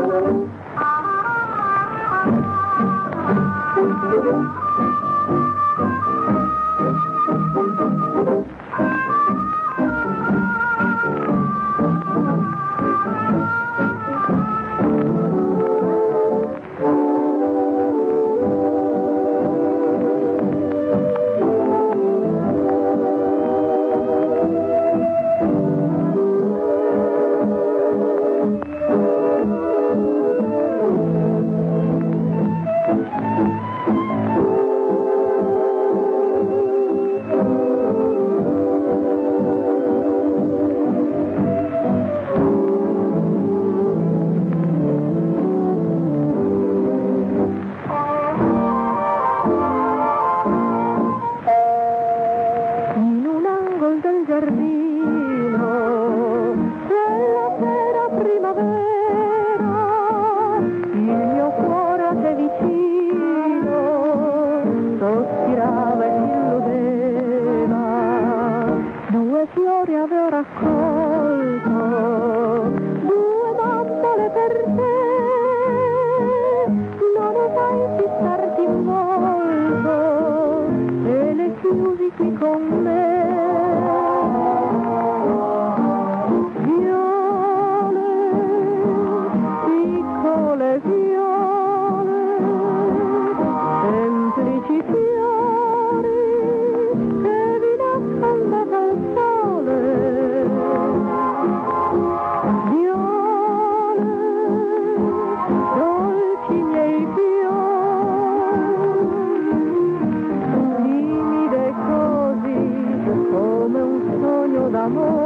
Thank you. corazón. amor.